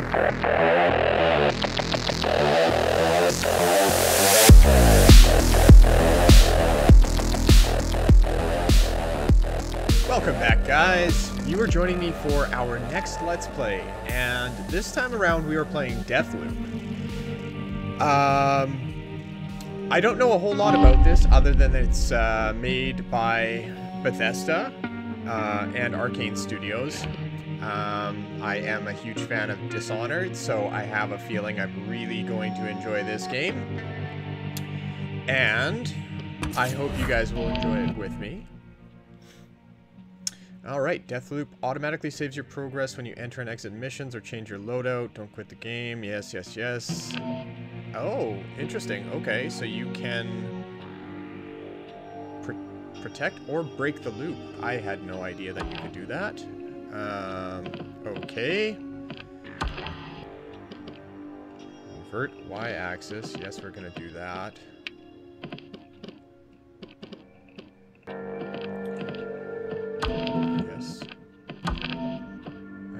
Welcome back, guys. You are joining me for our next Let's Play, and this time around we are playing Deathloop. Um, I don't know a whole lot about this other than it's uh, made by Bethesda uh, and Arcane Studios. Um, I am a huge fan of Dishonored, so I have a feeling I'm really going to enjoy this game. And I hope you guys will enjoy it with me. Alright, Deathloop automatically saves your progress when you enter and exit missions or change your loadout. Don't quit the game. Yes, yes, yes. Oh, interesting. Okay, so you can pr protect or break the loop. I had no idea that you could do that. Um, okay. Invert y-axis. Yes, we're going to do that. Yes.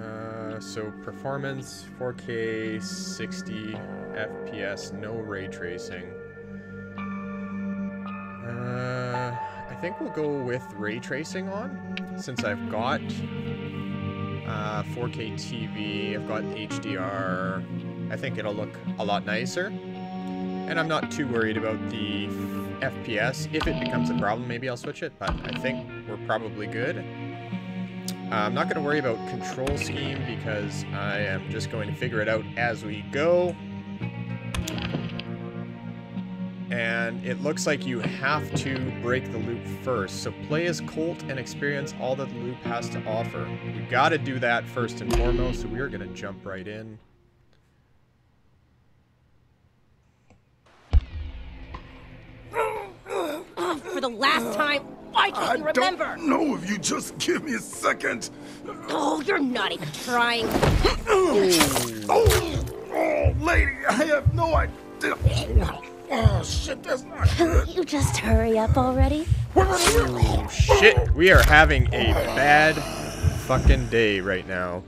Uh, so performance, 4K, 60 FPS, no ray tracing. Uh, I think we'll go with ray tracing on, since I've got uh, 4K TV, I've got HDR. I think it'll look a lot nicer. And I'm not too worried about the FPS. If it becomes a problem, maybe I'll switch it, but I think we're probably good. Uh, I'm not going to worry about control scheme because I am just going to figure it out as we go. And it looks like you have to break the loop first. So play as Colt and experience all that the loop has to offer. We got to do that first and foremost, so we are going to jump right in. For the last time, I I can't remember. don't know if you just give me a second. Oh, you're not even trying. Oh, oh, oh lady, I have no idea. Oh, shit, that's not good. You just hurry up already. Oh, shit, we are having a bad fucking day right now.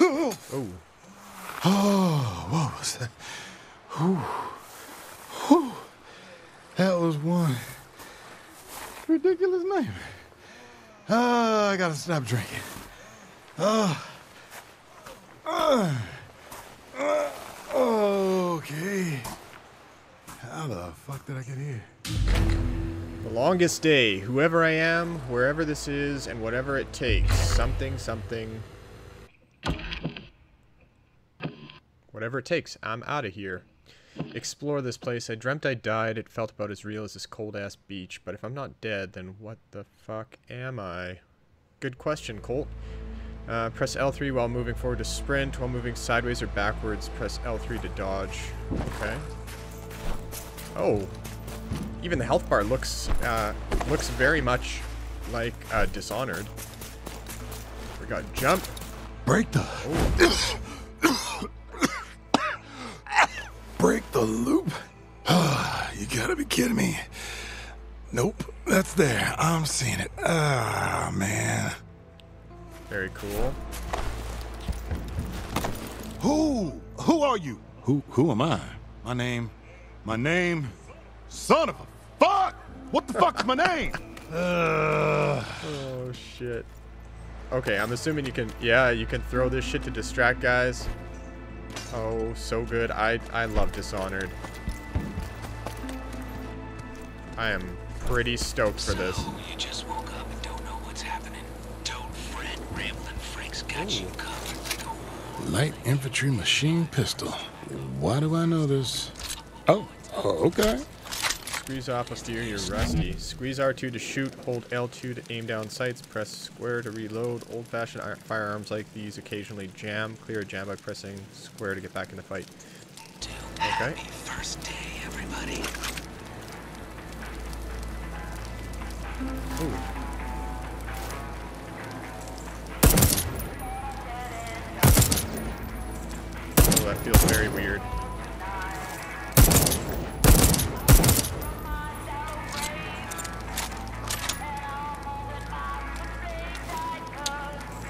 Oh. Oh, what was that? Whew. Whew. That was one ridiculous name. Oh, ah, I gotta stop drinking. Oh. Uh, uh, okay. How the fuck did I get here? The longest day, whoever I am, wherever this is, and whatever it takes. Something, something. Whatever it takes, I'm out of here. Explore this place. I dreamt I died. It felt about as real as this cold ass beach. But if I'm not dead, then what the fuck am I? Good question, Colt. Uh, press L3 while moving forward to sprint. While moving sideways or backwards, press L3 to dodge. Okay. Oh. Even the health bar looks uh, looks very much like uh, Dishonored. We got jump. Break the. Break the loop? you gotta be kidding me. Nope, that's there. I'm seeing it. Ah, man. Very cool. Who? Who are you? Who? Who am I? My name. My name. Son of a fuck! What the fuck's my name? Uh, Oh shit. Okay, I'm assuming you can. Yeah, you can throw this shit to distract guys. Oh, so good. I I love Dishonored. I am pretty stoked for this. So Frank's got you covered. light infantry machine pistol. Why do I know this? Oh, oh, okay. Squeeze off a few, you're rusty. Squeeze R2 to shoot, hold L2 to aim down sights, press square to reload. Old-fashioned firearms like these occasionally jam. Clear a jam by pressing square to get back in the fight. Okay. Happy first day, everybody. Ooh. That feels very weird.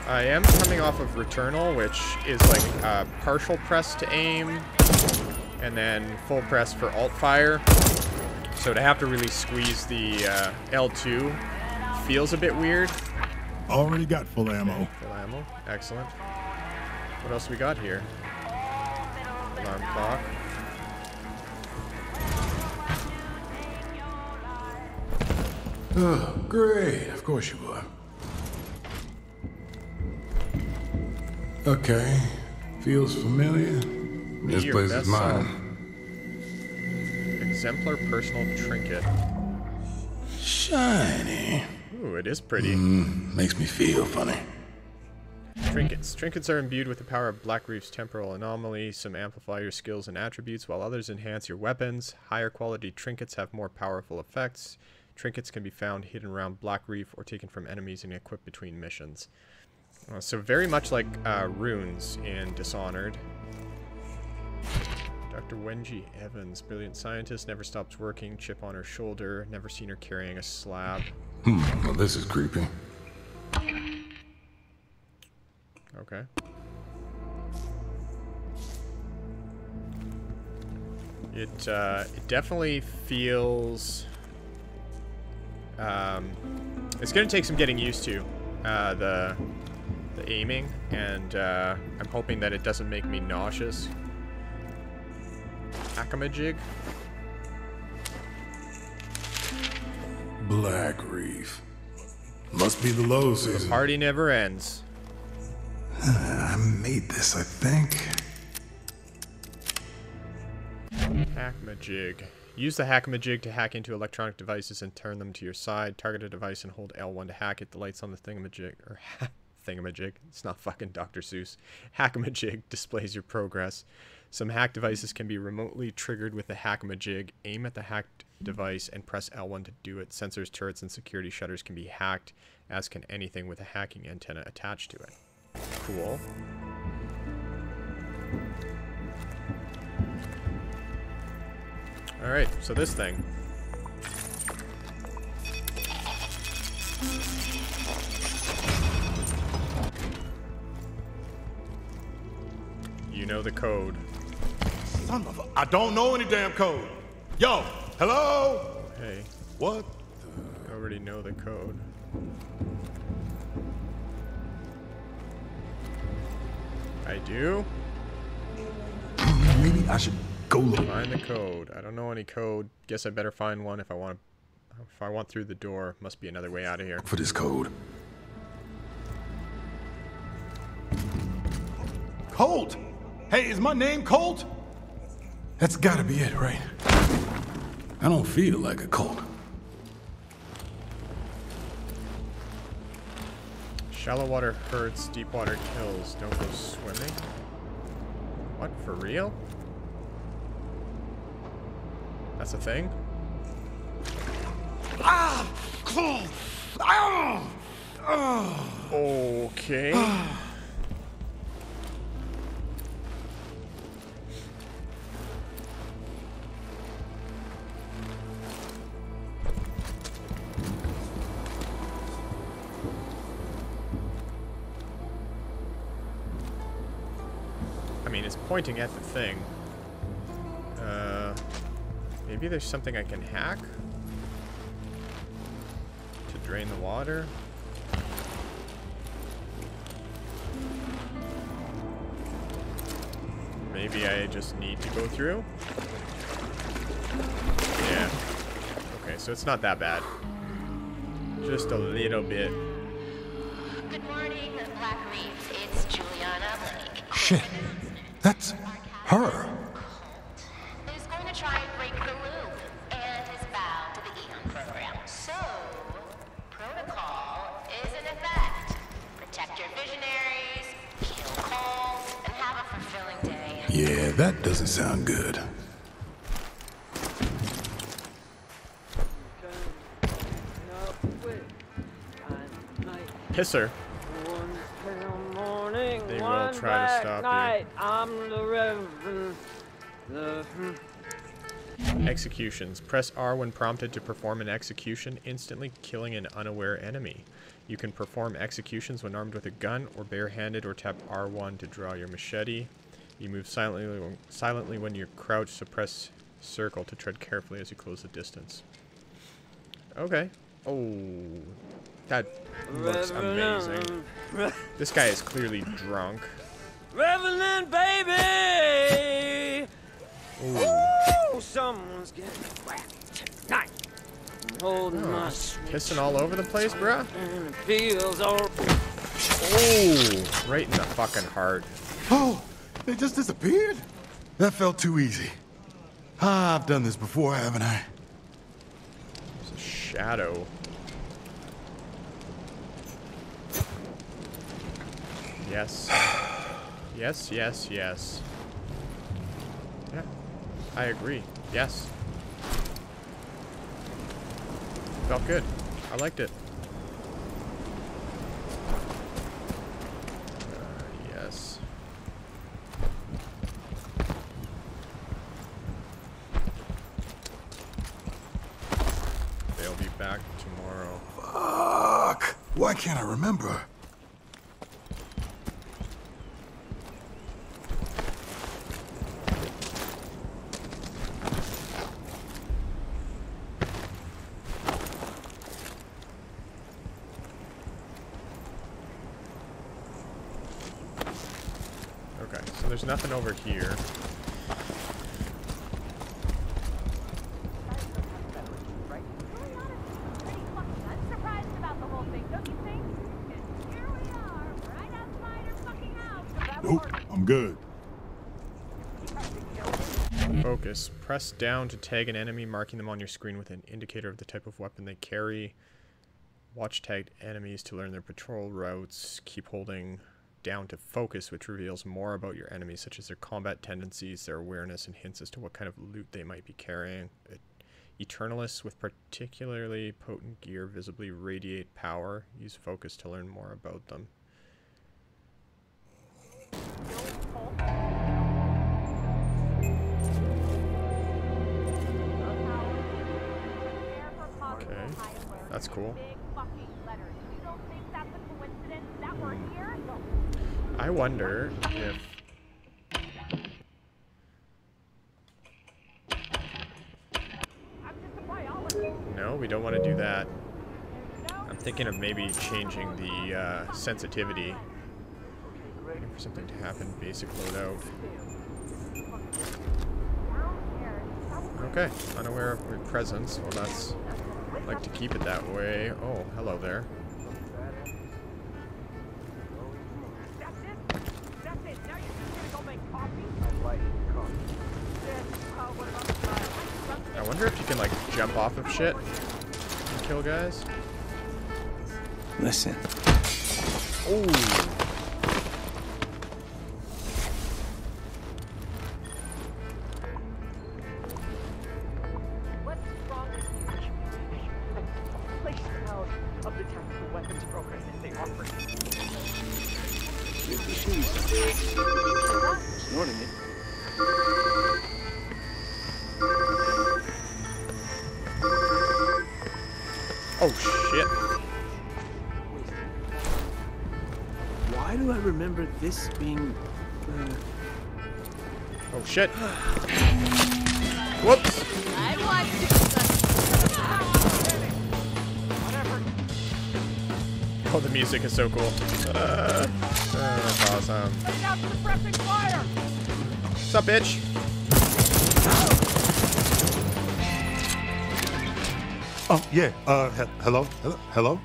I am coming off of Returnal, which is like a partial press to aim, and then full press for alt fire. So to have to really squeeze the uh, L2 feels a bit weird. Already got full ammo. Full ammo, excellent. What else we got here? Alarm clock. Oh, great. Of course you would. Okay. Feels familiar. This Your place is mine. self. Exemplar personal trinket. Shiny. Ooh, it is pretty. Mm, makes me feel funny. Trinkets. Trinkets are imbued with the power of Black Reef's temporal anomaly. Some amplify your skills and attributes, while others enhance your weapons. Higher quality trinkets have more powerful effects. Trinkets can be found hidden around Black Reef or taken from enemies and equipped between missions. Uh, so very much like uh, runes in Dishonored. Dr. Wenjie Evans, brilliant scientist, never stops working. Chip on her shoulder. Never seen her carrying a slab. Hmm, well, this is creepy. Okay. It uh, it definitely feels. Um, it's gonna take some getting used to uh, the the aiming, and uh, I'm hoping that it doesn't make me nauseous. Hackamajig. Black Reef. Must be the low season. The Party never ends. Uh, I made this, I think. Hackamajig. Use the Hackamajig to hack into electronic devices and turn them to your side. Target a device and hold L1 to hack it. The lights on the thingamajig, or thingamajig, it's not fucking Dr. Seuss. Hackamajig displays your progress. Some hack devices can be remotely triggered with the Hackamajig. Aim at the hacked device and press L1 to do it. Sensors, turrets, and security shutters can be hacked, as can anything with a hacking antenna attached to it. Cool. Alright, so this thing. You know the code. Son of a... I don't know any damn code. Yo, hello? Hey, What? I already know the code. I do? Maybe I should go look. Find the code. I don't know any code. Guess I better find one if I want if I want through the door. Must be another way out of here. for this code. Colt! Hey, is my name Colt? That's gotta be it, right? I don't feel like a Colt. Shallow water hurts, deep water kills. Don't go swimming. What, for real? That's a thing? Ah, ah, ah. Okay. I mean, it's pointing at the thing. Uh, maybe there's something I can hack? To drain the water? Maybe I just need to go through? Yeah. Okay, so it's not that bad. Just a little bit. Good morning, Black Reef. It's Julianna Blake. Shit. That's her. Who's going to try and break the loop and is bound to the Aeon program. So, protocol is in effect. Protect your visionaries, kill Colt, and have a fulfilling day. Yeah, that doesn't sound good. Pisser. morning, They will try to black stop you. I'm the Reverend. The, Executions. Press R when prompted to perform an execution, instantly killing an unaware enemy. You can perform executions when armed with a gun or barehanded or tap R1 to draw your machete. You move silently, silently when you crouch, suppress circle to tread carefully as you close the distance. Okay. Oh, that looks amazing. This guy is clearly drunk. Revenant baby! Ooh. Ooh, someone's getting whacked tonight. I'm holding my sweet Pissing all over the place, bruh. and it feels all Oh, right in the fucking heart. Oh, they just disappeared? That felt too easy. Ah, I've done this before, haven't I? It's a shadow. Yes. Yes, yes, yes. I agree. Yes. Felt good. I liked it. Uh, yes. They'll be back tomorrow. Fuck. Why can't I remember? Okay, so there's nothing over here. Unsurprised about the whole thing, don't you think? 'Cause here we are, right outside her fucking house. Nope, I'm good. Focus. Press down to tag an enemy, marking them on your screen with an indicator of the type of weapon they carry. Watch tagged enemies to learn their patrol routes. Keep holding down to focus, which reveals more about your enemies, such as their combat tendencies, their awareness, and hints as to what kind of loot they might be carrying. Eternalists with particularly potent gear visibly radiate power. Use focus to learn more about them. Okay, that's cool. I wonder if No, we don't want to do that. I'm thinking of maybe changing the uh, sensitivity. Waiting for something to happen. Basic loadout. Okay, unaware of presence. Well, that's like to keep it that way. Oh, hello there. Jump off of shit and kill guys. Listen, Oh. Shit. Whoops. I watched it. Oh, the music is so cool. Uh, oh, that's awesome. What's up, bitch? Oh, yeah. Uh, he- hello? Hello? Hello?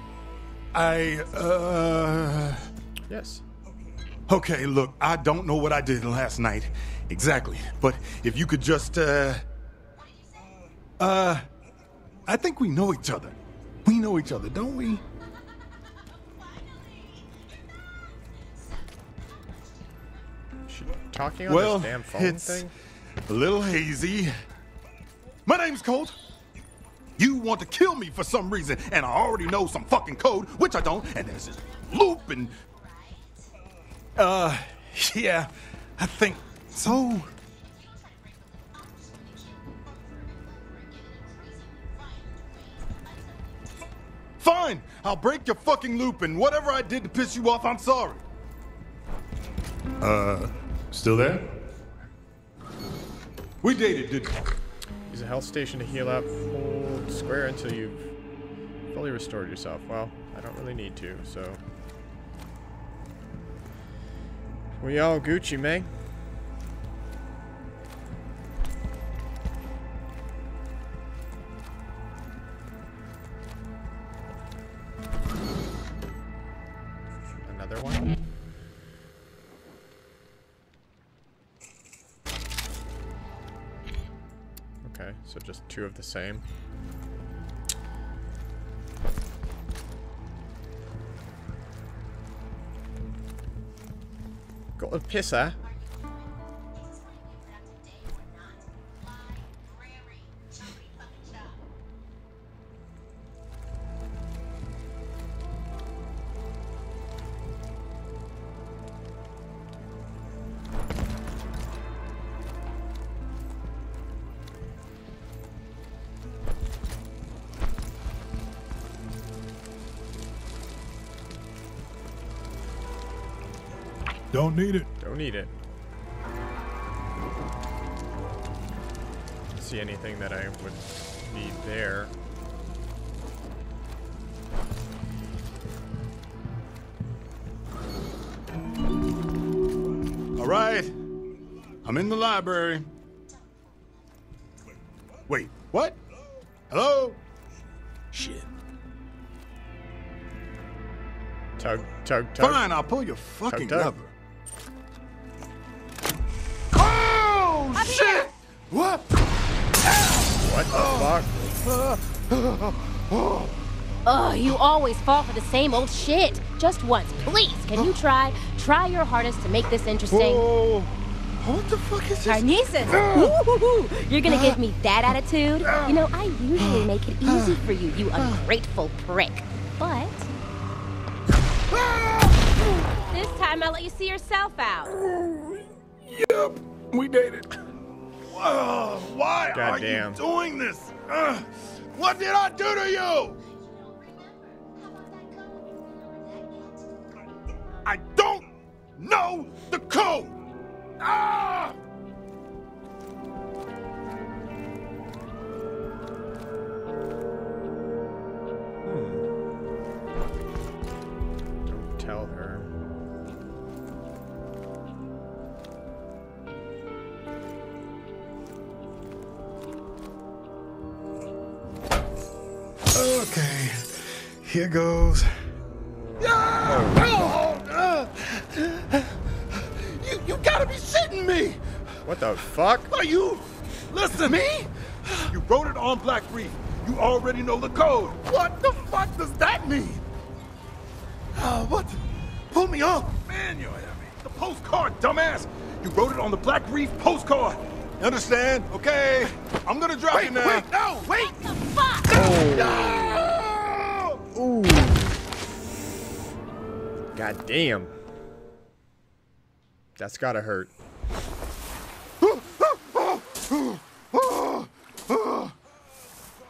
I, uh... Yes. Okay, look, I don't know what I did last night exactly, but if you could just, uh... Uh... I think we know each other. We know each other, don't we? She talking on well, this damn phone it's thing? a little hazy. My name's Colt. You want to kill me for some reason, and I already know some fucking code, which I don't, and there's this loop and. Uh, yeah, I think so. Fine! Fine. I'll break your fucking loop, and whatever I did to piss you off, I'm sorry. Uh, still there? We dated, didn't we? Use a health station to heal up. Hold square until you've fully restored yourself. Well, I don't really need to, so. We all Gucci, man. Two of the same. Got a pisser. Don't need it. Don't need it. See anything that I would need there. All right. I'm in the library. Wait, what? Hello? Shit. Tug, tug, tug. Fine, I'll pull your fucking tug. lever. Ugh, you always fall for the same old shit. Just once, please. Can you try? Try your hardest to make this interesting. Whoa. What the fuck is this? Carnices! You're gonna give me that attitude? You know, I usually make it easy for you, you ungrateful prick. But this time I'll let you see yourself out. Yep, we dated. Whoa, why Goddamn. are you doing this? Ugh, what did I do to you? Know the code. Ah! Don't tell her. Okay, here goes. What the fuck? Are you? Listen, to me? You wrote it on Black Reef. You already know the code. What the fuck does that mean? Uh, what? Pull me up. Man, you're heavy. The postcard, dumbass. You wrote it on the Black Reef postcard. You understand? Okay. I'm gonna drop Wait, you now. wait, no, wait. What the fuck? No! Ooh. God damn. That's gotta hurt.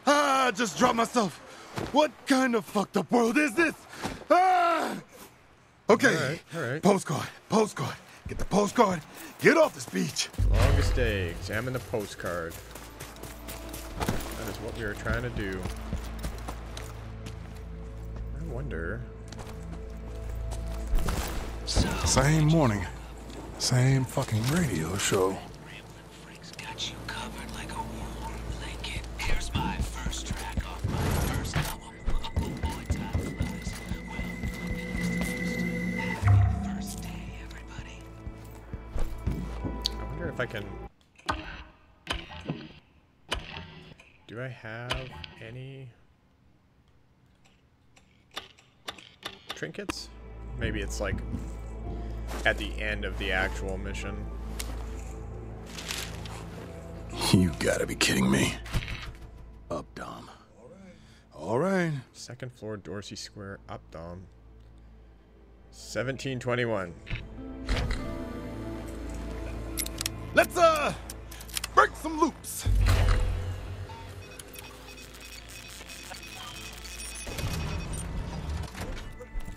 Ah, I just dropped myself. What kind of fucked up world is this? Ah! Okay. All right, all right. Postcard, postcard. Get the postcard. Get off this beach. Longest day. Examine the postcard. That is what we were trying to do. I wonder. Same morning. Same fucking radio show. Have any trinkets? Maybe it's like at the end of the actual mission. You gotta be kidding me. Up, Dom. All right. Second floor, Dorsey Square, up Dom. 1721. Let's, uh, break some loops.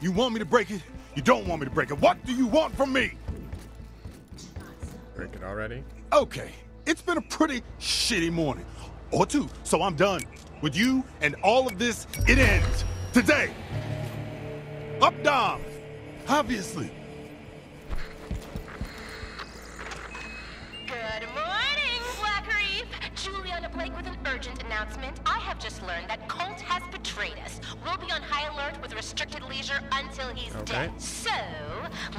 You want me to break it? You don't want me to break it. What do you want from me? Break it already. Okay, it's been a pretty shitty morning. Or two, so I'm done. With you and all of this, it ends. Today. Updaam. Obviously. Good morning, Black Reef. Julianna Blake with an urgent announcement. I just learned that Colt has betrayed us. We'll be on high alert with restricted leisure until he's Okay. dead. So,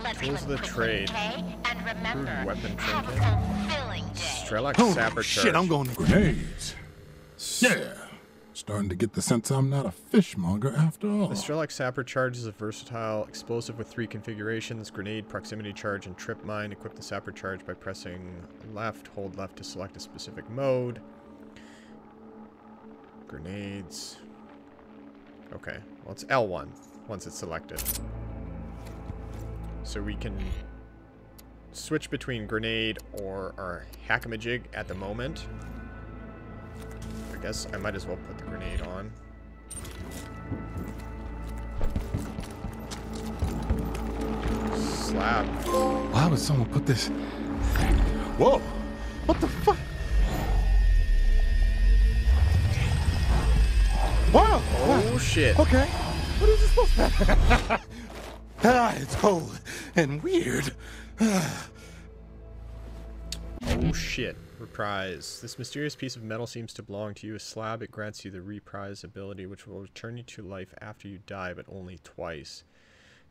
let's Tools kill of him the quickly, trade. okay? And remember, Crude weapon have a trinket. fulfilling day. Strelak Holy Sapper shit, Charge. I'm going to Grenades. Yeah. Starting to get the sense I'm not a fishmonger after all. The Strelak Sapper Charge is a versatile explosive with three configurations grenade, proximity charge, and trip mine. Equip the Sapper Charge by pressing left, hold left to select a specific mode. Grenades. Okay, well, it's L1 once it's selected. So we can switch between grenade or our hackamajig at the moment. I guess I might as well put the grenade on. Slab. Why would someone put this? Whoa! What the fuck? Wow! Oh shit. Okay. What is this supposed to be? ah, it's cold and weird. Oh shit. Reprise. This mysterious piece of metal seems to belong to you. A slab, it grants you the reprise ability, which will return you to life after you die, but only twice.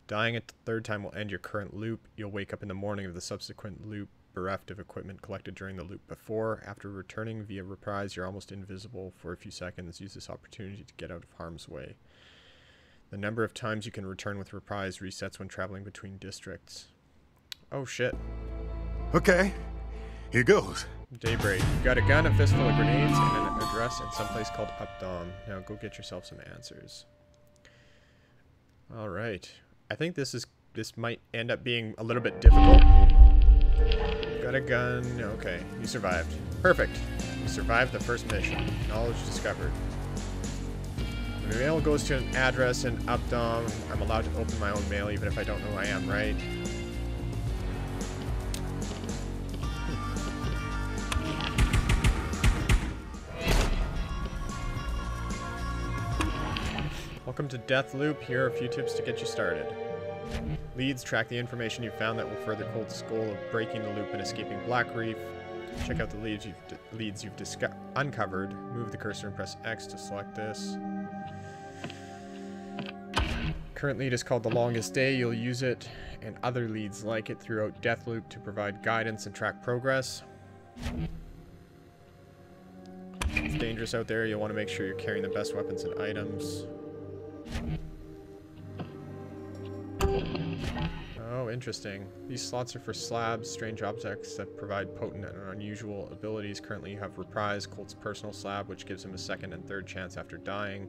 Dying a third time will end your current loop. You'll wake up in the morning of the subsequent loop, bereft of equipment collected during the loop before. After returning via reprise, you're almost invisible for a few seconds. Use this opportunity to get out of harm's way. The number of times you can return with reprise resets when traveling between districts. Oh shit. Okay, here goes. Daybreak. You got a gun, a fistful of grenades, and an address in some place called Updaam. Now go get yourself some answers. All right. I think this is this might end up being a little bit difficult. Got a gun. Okay, you survived. Perfect. You survived the first mission. Knowledge discovered. The mail goes to an address in Updaam. I'm allowed to open my own mail even if I don't know who I am, right? Welcome to Deathloop. Here are a few tips to get you started. Leads track the information you found that will further Colt's goal of breaking the loop and escaping Black Reef. Check out the leads you've, leads you've uncovered. Move the cursor and press X to select this. Current lead is called The Longest Day. You'll use it and other leads like it throughout Deathloop to provide guidance and track progress. It's dangerous out there. You'll want to make sure you're carrying the best weapons and items. Oh, interesting. These slots are for slabs, strange objects that provide potent and unusual abilities. Currently, you have Reprise, Colt's personal slab, which gives him a second and third chance after dying.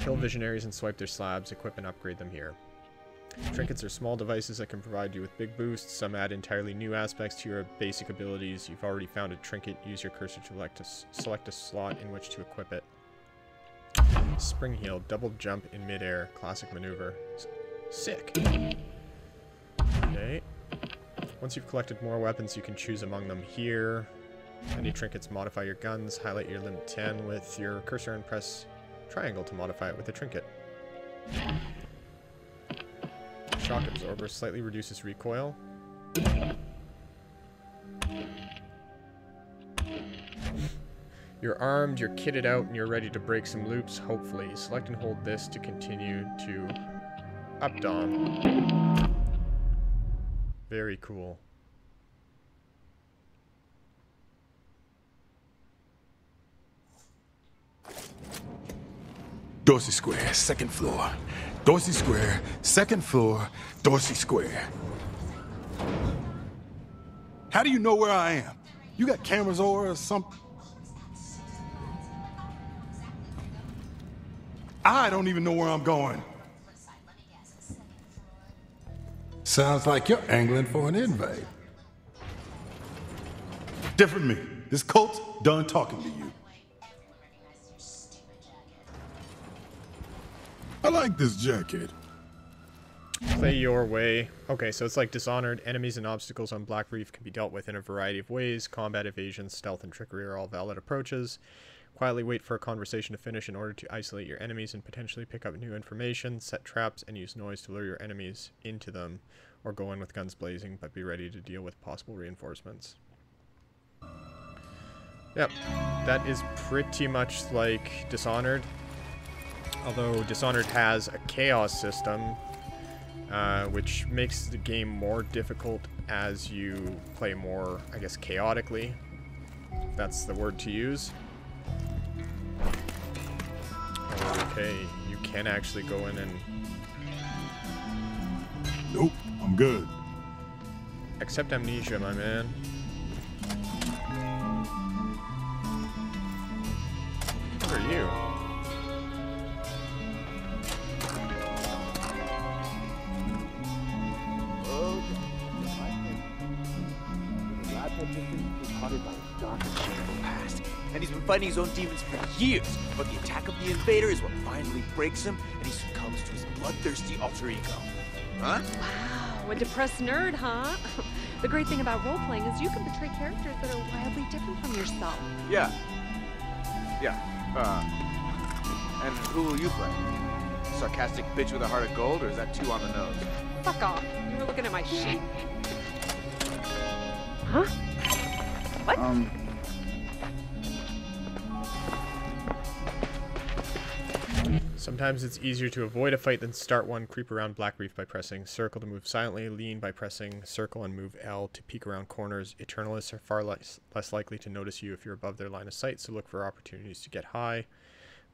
Kill visionaries and swipe their slabs, equip and upgrade them here. Trinkets are small devices that can provide you with big boosts. Some add entirely new aspects to your basic abilities. You've already found a trinket. Use your cursor to elect a select a slot in which to equip it. Spring heal, double jump in midair, classic maneuver. Sick. Okay. Once you've collected more weapons, you can choose among them here. Any trinkets modify your guns. Highlight your LIMP-10 with your cursor and press triangle to modify it with a trinket. Shock absorber slightly reduces recoil. You're armed, you're kitted out, and you're ready to break some loops, hopefully. Select and hold this to continue to Updaam. Very cool. Dorsey Square, second floor. Dorsey Square, second floor, Dorsey Square. How do you know where I am? You got cameras or something? I don't even know where I'm going. Sounds like you're angling for an invite. Different me. This Colt done talking to you. I like this jacket. Play your way. Okay, so it's like Dishonored. Enemies and obstacles on Black Reef can be dealt with in a variety of ways. Combat, evasion, stealth, and trickery are all valid approaches. Quietly wait for a conversation to finish in order to isolate your enemies and potentially pick up new information. Set traps and use noise to lure your enemies into them, or go in with guns blazing, but be ready to deal with possible reinforcements. Yep, that is pretty much like Dishonored. Although Dishonored has a chaos system, uh, which makes the game more difficult as you play more, I guess, chaotically. That's the word to use. Okay, you can actually go in and Nope, I'm good. accept amnesia, my man. What are you? Fighting his own demons for years. But the attack of the invader is what finally breaks him, and he succumbs to his bloodthirsty alter ego. Huh? Wow, a depressed nerd, huh? The great thing about role playing is you can portray characters that are wildly different from yourself. Yeah. Yeah. Uh. And who will you play? Sarcastic bitch with a heart of gold, or is that too on the nose? Fuck off. You were looking at my sheet. Huh? What? Um, Sometimes it's easier to avoid a fight than start one. Creep around Black Reef by pressing circle to move silently. Lean by pressing circle and move L to peek around corners. Eternalists are far less, less likely to notice you if you're above their line of sight, so look for opportunities to get high.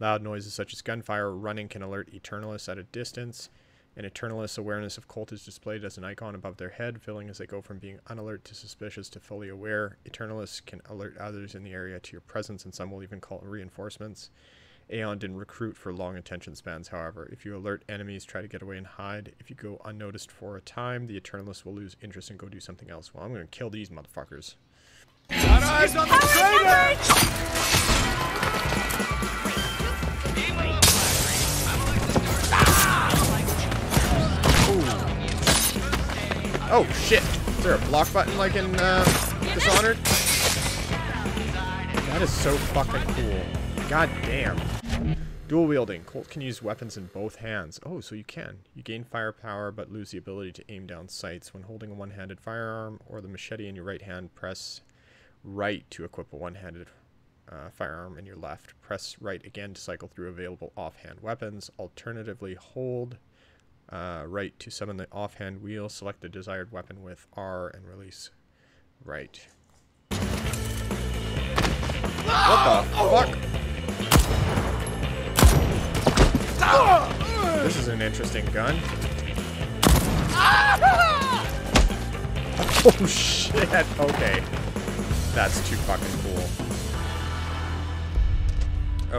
Loud noises such as gunfire or running can alert Eternalists at a distance. An Eternalist's awareness of Colt is displayed as an icon above their head, filling as they go from being unalert to suspicious to fully aware. Eternalists can alert others in the area to your presence, and some will even call reinforcements. Aeon didn't recruit for long attention spans, however. If you alert enemies, try to get away and hide. If you go unnoticed for a time, the Eternalists will lose interest and go do something else. Well, I'm gonna kill these motherfuckers. Oh shit! Is there a block button like in uh, Dishonored? That is so fucking cool. God damn. Dual wielding. Colt can use weapons in both hands. Oh, so you can. You gain firepower but lose the ability to aim down sights. When holding a one-handed firearm or the machete in your right hand, press right to equip a one-handed uh, firearm in your left. Press right again to cycle through available offhand weapons. Alternatively, hold uh, right to summon the offhand wheel. Select the desired weapon with R and release right. What the fuck? This is an interesting gun. Oh shit! Okay. That's too fucking cool.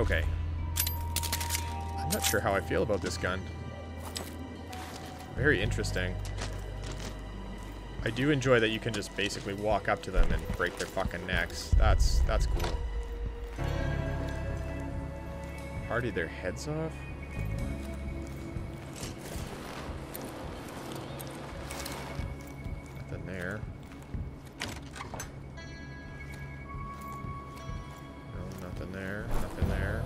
Okay. I'm not sure how I feel about this gun. Very interesting. I do enjoy that you can just basically walk up to them and break their fucking necks. That's that's cool. Party their heads off? Nothing there. No, nothing there. Nothing there.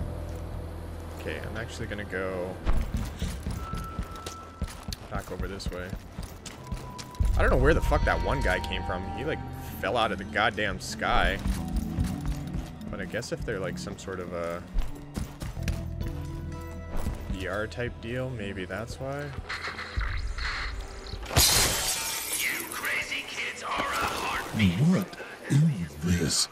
Okay, I'm actually gonna go back over this way. I don't know where the fuck that one guy came from. He like fell out of the goddamn sky. But I guess if they're like some sort of a VR type deal, maybe that's why. You crazy kids are a heartbeat. what is this?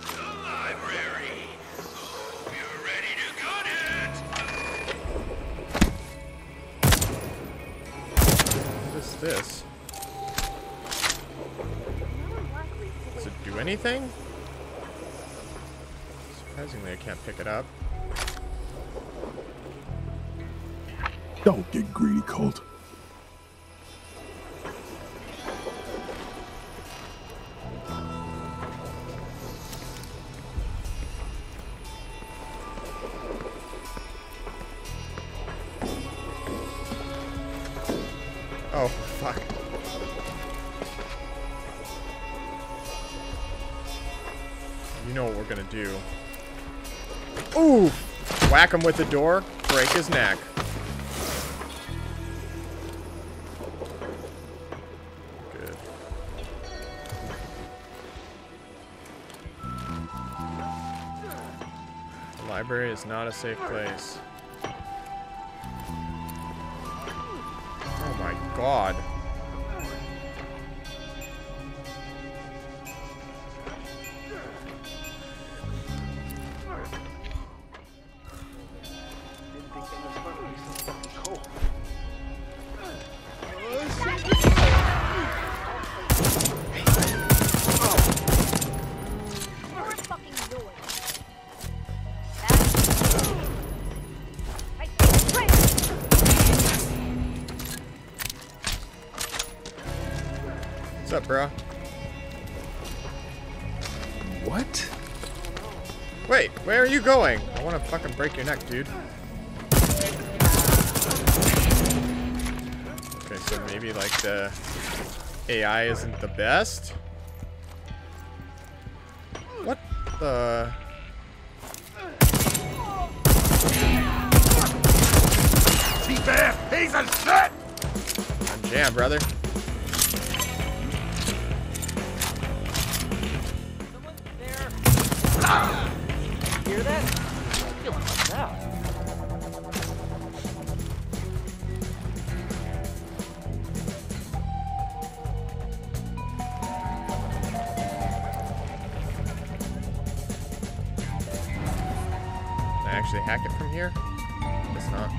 The library. Hope you're ready to gun it. What is this? Does it do anything? Surprisingly, I can't pick it up. Don't get greedy, Colt. Oh, fuck. You know what we're gonna do. Ooh! Whack him with the door, break his neck. Library is not a safe place. Oh my god. Neck, dude. Okay, so maybe like the AI isn't the best? Actually hack it from here? Not.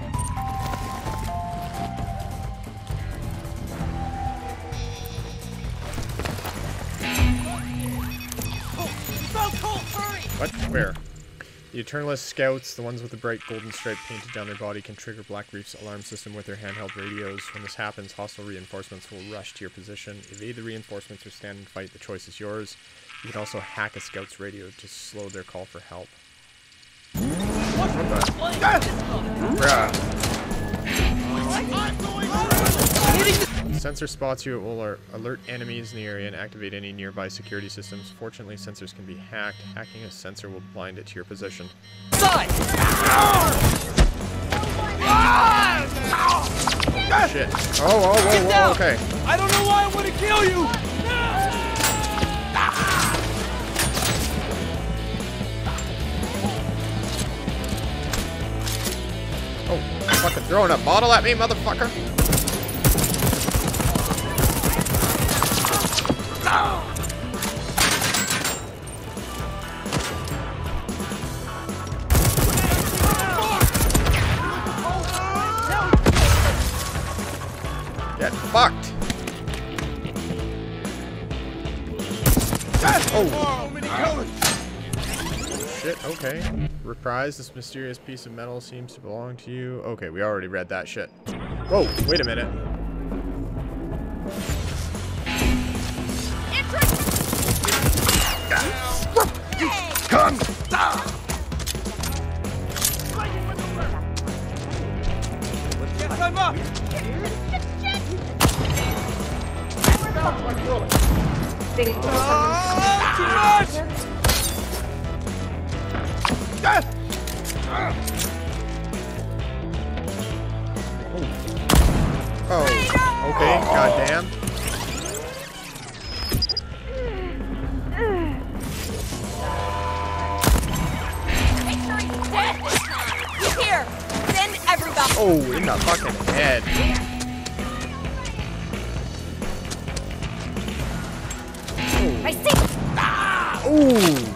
What? Where? The Eternalist scouts, the ones with the bright golden stripe painted down their body, can trigger Black Reef's alarm system with their handheld radios. When this happens, hostile reinforcements will rush to your position. Evade the reinforcements or stand and fight. The choice is yours. You can also hack a scout's radio to slow their call for help. Sensor spots you, it will alert enemies in the area and activate any nearby security systems. Fortunately, sensors can be hacked. Hacking a sensor will blind it to your position. Shit. Oh, oh whoa, whoa, whoa, okay. I don't know why I want to kill you! Fucking throwing a bottle at me, motherfucker. Get fucked. Oh. Shit, okay. Reprise, this mysterious piece of metal seems to belong to you. Okay, we already read that shit. Whoa, wait a minute. Come! Get time up! Ah, too much! Oh, okay, goddamn. Here, send everybody. Oh, in the fucking head. I see. Ooh.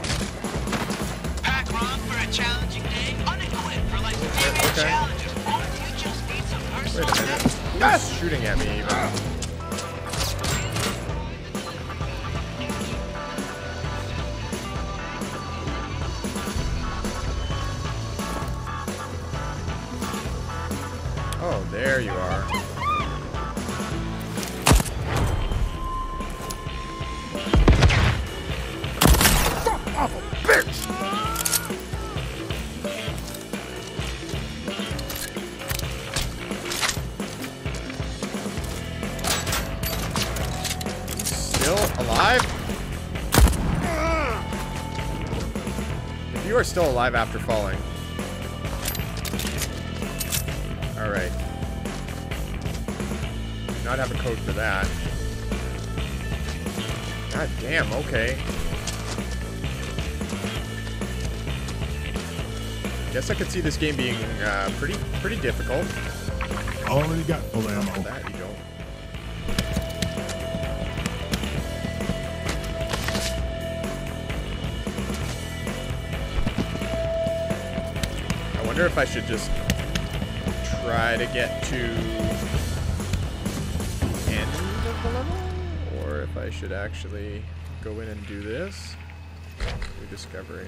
Still alive after falling. Alright. Not have a code for that. God damn, okay. Guess I could see this game being uh, pretty pretty difficult. Already got full ammo. That you don't. Wonder if I should just try to get to end of the level, or if I should actually go in and do this. New discovery.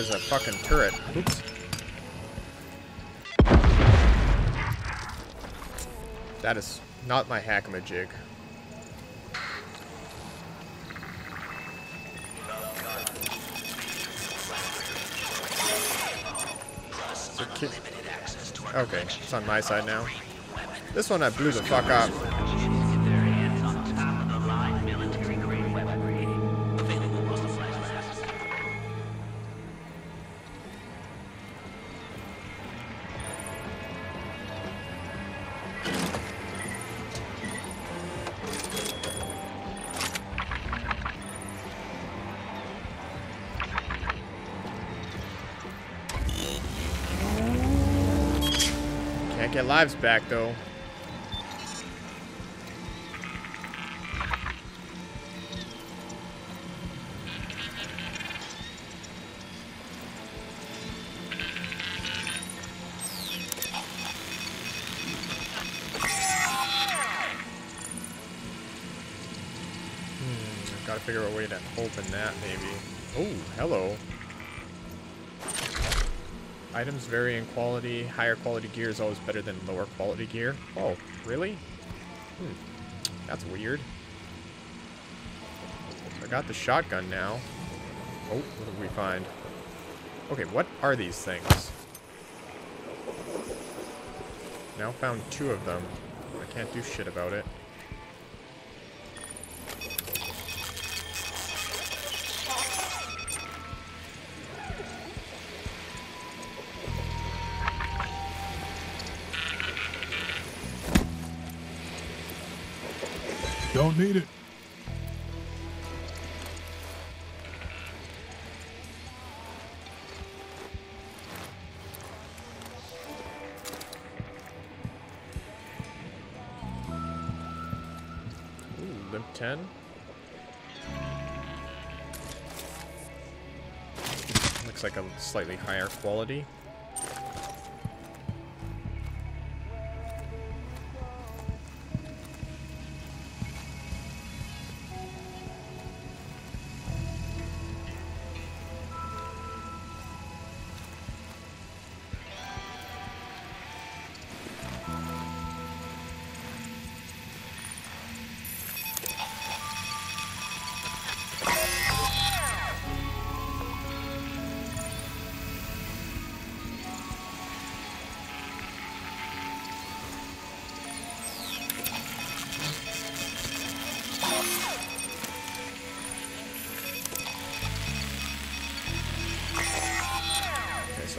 Is a fucking turret. Oops. That is not my ki- Okay, it's on my side now. This one I blew the fuck up. Lives back though. Hmm, gotta figure out a way to open that maybe. Oh, hello. Items vary in quality. Higher quality gear is always better than lower quality gear. Oh, really? Hmm. That's weird. I got the shotgun now. Oh, what did we find? Okay, what are these things? Now found two of them. I can't do shit about it. Need it. LIMP-10. Looks like a slightly higher quality.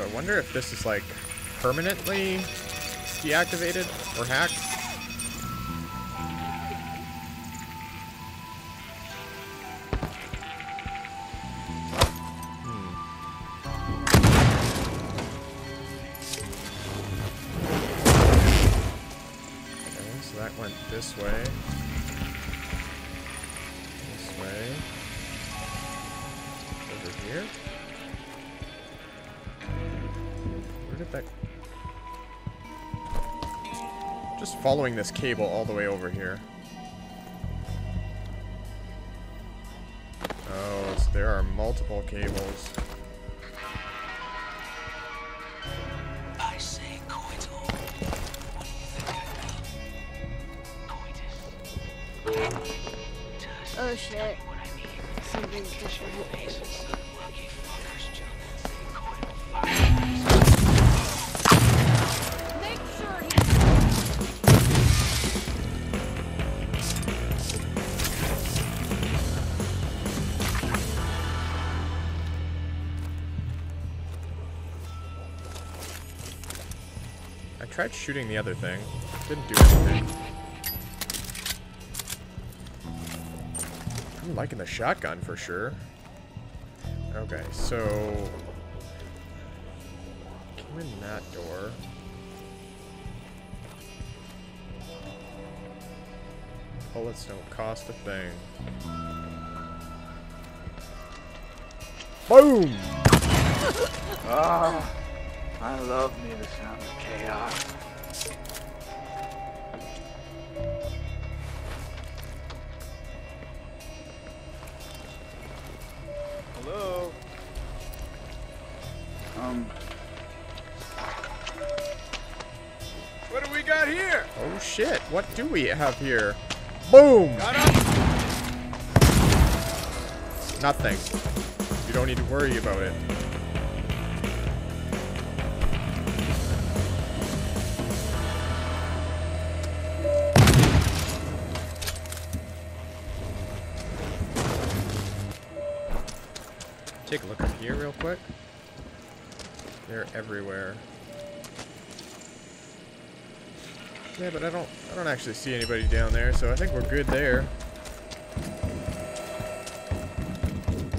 I wonder if this is like permanently deactivated or hacked. Following this cable all the way over here. Oh, so there are multiple cables. Tried shooting the other thing. Didn't do anything. I'm liking the shotgun for sure. Okay, so... Came in that door. Bullets don't cost a thing. Boom! Ah, I love me the sound of chaos. What do we have here? Boom! Nothing. You don't need to worry about it. Take a look up here real quick. They're everywhere. Yeah, but I don't I don't actually see anybody down there, so I think we're good there.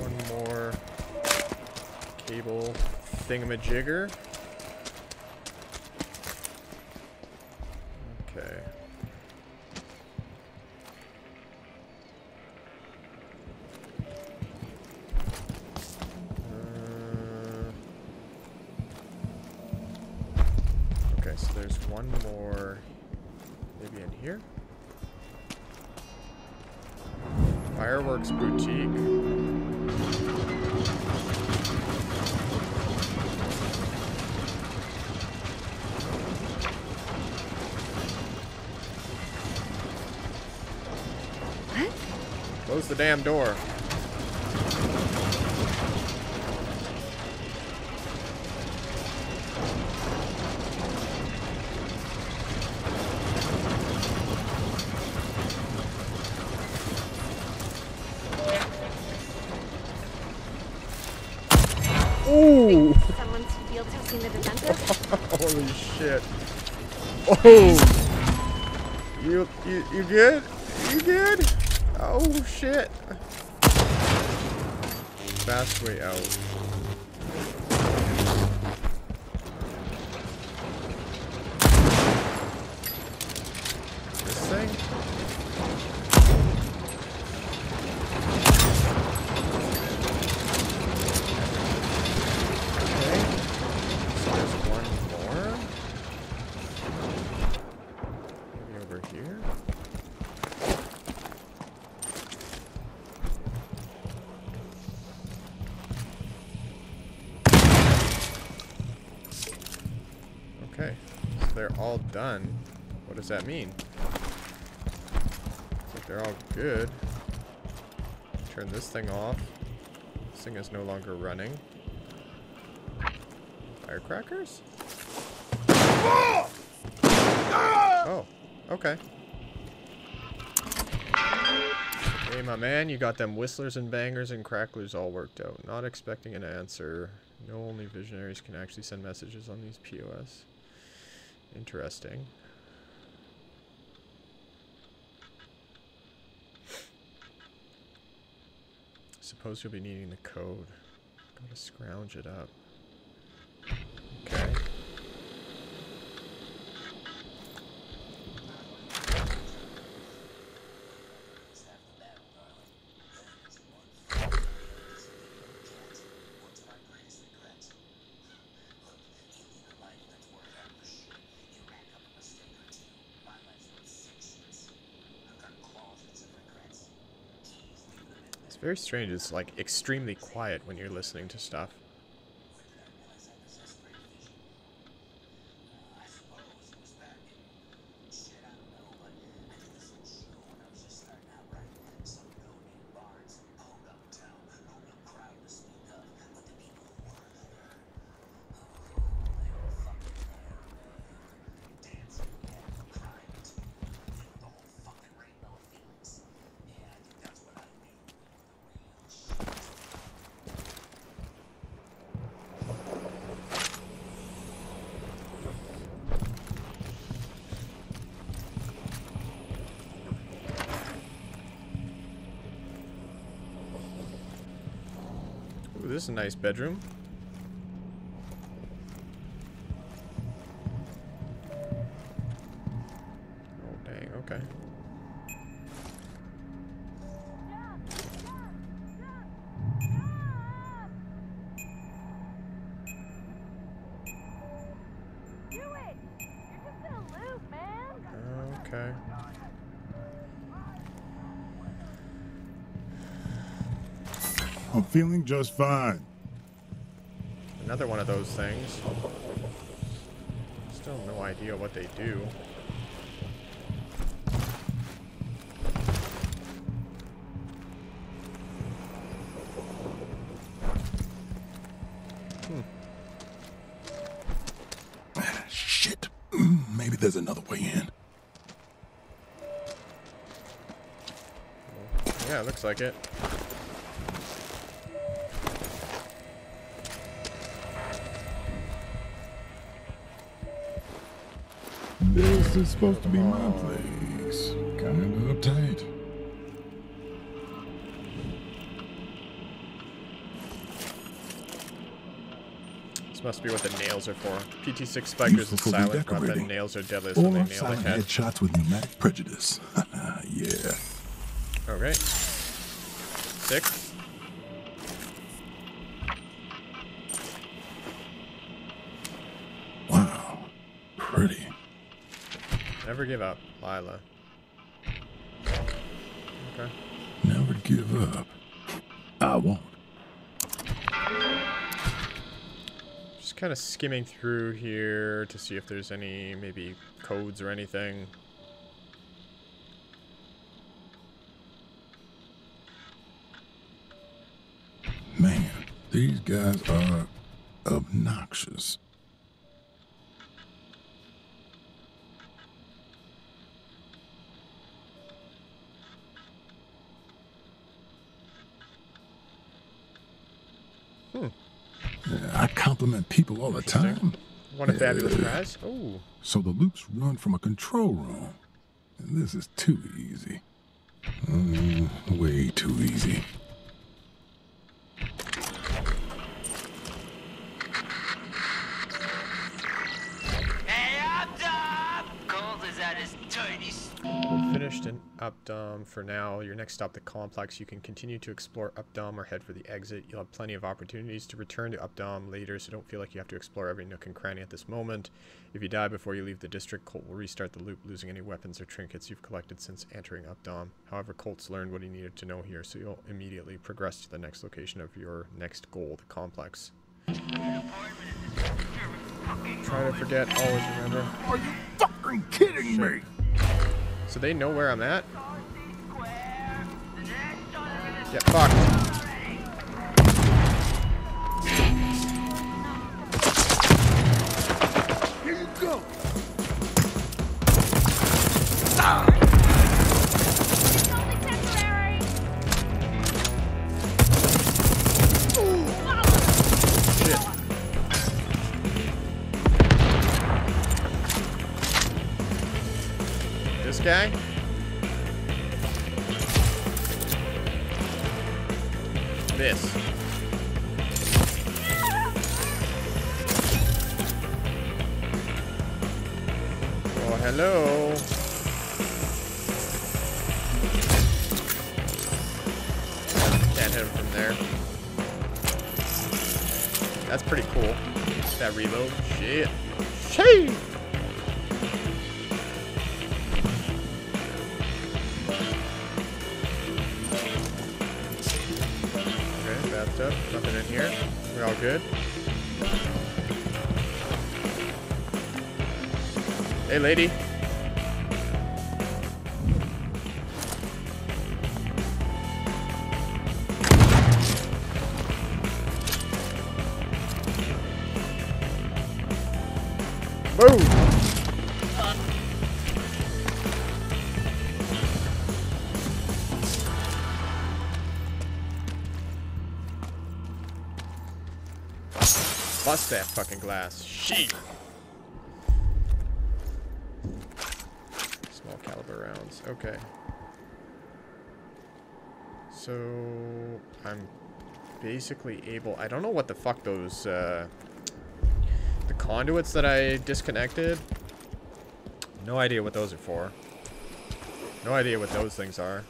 One more cable thingamajigger. Close the damn door. Ooh! Someone's field testing the defensive? Holy shit. Oh! You, you, you good? Oh shit. Fast way out. This thing? Okay. So there's one more. Maybe over here. Okay, so they're all done. What does that mean? Looks like they're all good. Turn this thing off. This thing is no longer running. Firecrackers? Oh, okay. Hey, my man, you got them whistlers and bangers and cracklers all worked out. Not expecting an answer. No, only visionaries can actually send messages on these POS. Interesting. Suppose you'll be needing the code. Gotta scrounge it up. Okay. It's very strange. It's like extremely quiet when you're listening to stuff. Is a nice bedroom. Oh, dang, okay. Okay. I'm feeling just fine. Another one of those things. Still no idea what they do. Shit. Maybe there's another way in. Yeah, it looks like it. Is supposed to be my place. Kinda uptight. This must be what the nails are for. PT6 Spikers is silent weapon. Nails are deadliest when they nail the head. headshots with pneumatic prejudice. yeah. Okay. Six. Never give up, Lila. Okay. Never give up. I won't. Just kind of skimming through here to see if there's any maybe codes or anything. Man, these guys are obnoxious. I compliment people all the time. What a fabulous prize. Oh, So the loops run from a control room. And this is too easy. Mm, way too easy. Updaam for now. Your next stop, the complex. You can continue to explore Updaam or head for the exit. You'll have plenty of opportunities to return to Updaam later, so don't feel like you have to explore every nook and cranny at this moment. If you die before you leave the district, Colt will restart the loop, losing any weapons or trinkets you've collected since entering Updaam. However, Colt's learned what he needed to know here, so you'll immediately progress to the next location of your next goal, the complex. Try to forget, always remember. Are you fucking kidding me? So they know where I'm at? Get fucked. Here you go. Shit. This? This. Oh, hello. Can't hit him from there. That's pretty cool. That reload. Shit. Shit. Bathtub. Nothing in here. We're all good. Hey, lady. Bust that fucking glass. Shit. Small caliber rounds. Okay. So I'm basically able... I don't know what the fuck those, uh... The conduits that I disconnected. No idea what those are for. No idea what those things are.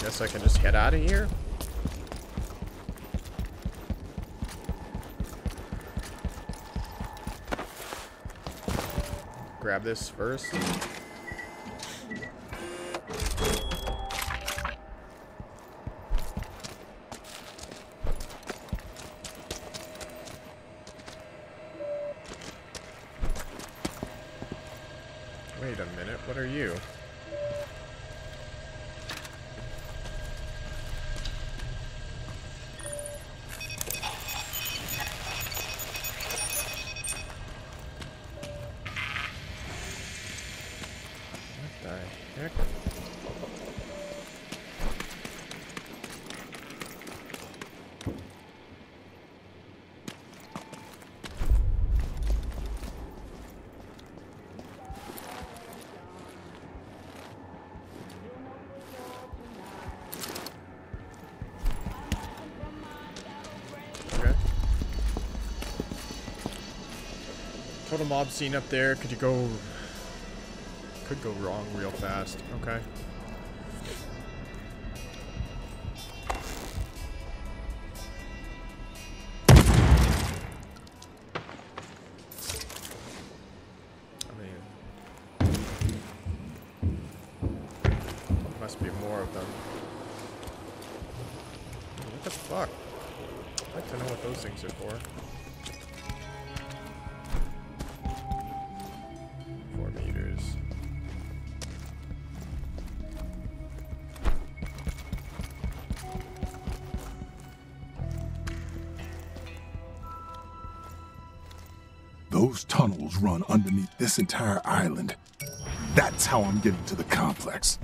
Guess I can just head out of here. Grab this first. Wait a minute, what are you? Mob scene up there. Could you go... Could go wrong real fast. Okay. Run underneath this entire island. That's how I'm getting to the complex.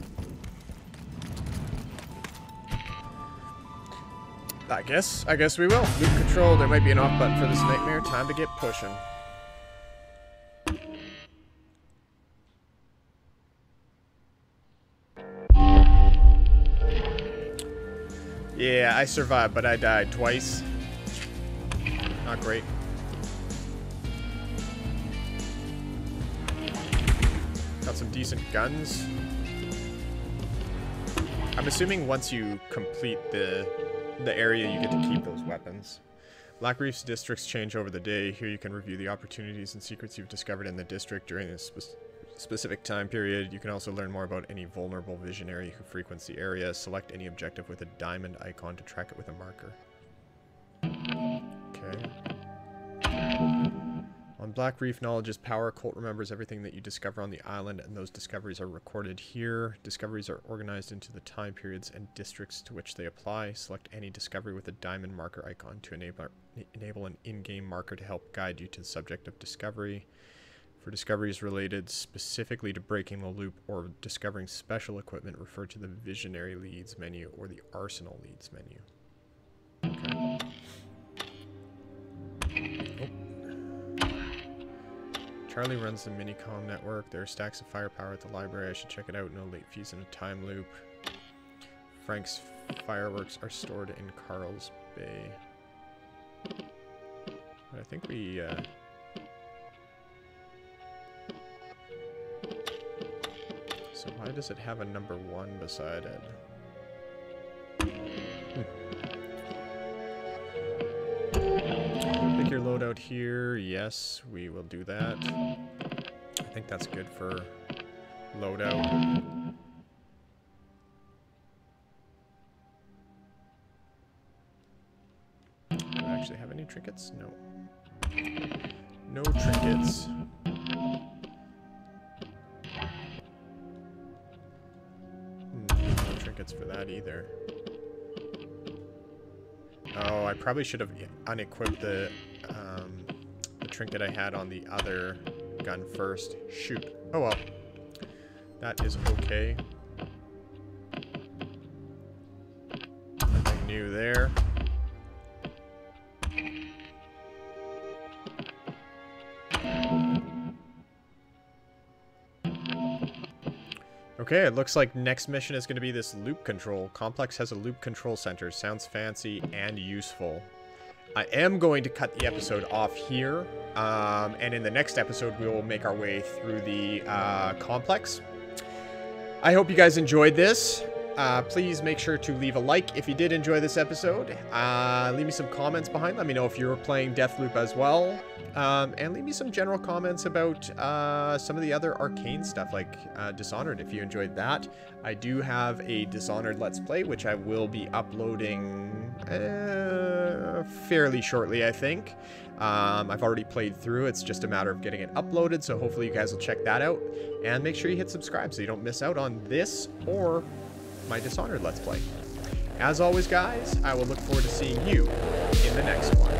I guess. I guess we will. Loop control. There might be an off button for this nightmare. Time to get pushing. Yeah, I survived, but I died twice. Not great. Decent guns. I'm assuming once you complete the the area, you get to keep those weapons. Black Reef's districts change over the day. Here you can review the opportunities and secrets you've discovered in the district during this spe specific time period. You can also learn more about any vulnerable visionary who frequents the area. Select any objective with a diamond icon to track it with a marker. On Black Reef, knowledge is power. Colt remembers everything that you discover on the island, and those discoveries are recorded here. Discoveries are organized into the time periods and districts to which they apply. Select any discovery with a diamond marker icon to enable, enable an in-game marker to help guide you to the subject of discovery. For discoveries related specifically to breaking the loop or discovering special equipment, refer to the Visionary Leads menu or the Arsenal Leads menu. Okay. Oh. Charlie runs the Minicom network. There are stacks of firepower at the library. I should check it out. No late fees in a time loop. Frank's fireworks are stored in Karl's Bay. But I think we, uh... So why does it have a number one beside it? Pick loadout here. Yes, we will do that. I think that's good for loadout. Do I actually have any trinkets? No. No trinkets. Hmm, no trinkets for that either. Oh, I probably should have unequipped the trinket I had on the other gun first. Shoot. Oh well. That is okay. Nothing new there. Okay, it looks like next mission is going to be this loop control. Complex has a loop control center. Sounds fancy and useful. I am going to cut the episode off here, um, and in the next episode, we will make our way through the uh, complex. I hope you guys enjoyed this. Uh, please make sure to leave a like if you did enjoy this episode. Uh, leave me some comments behind. Let me know if you were playing Deathloop as well. Um, and leave me some general comments about uh, some of the other arcane stuff like uh, Dishonored if you enjoyed that. I do have a Dishonored Let's Play, which I will be uploading uh, fairly shortly, I think. Um, I've already played through. It's just a matter of getting it uploaded, so hopefully you guys will check that out. And make sure you hit subscribe so you don't miss out on this or my Dishonored Let's Play. As always, guys, I will look forward to seeing you in the next one.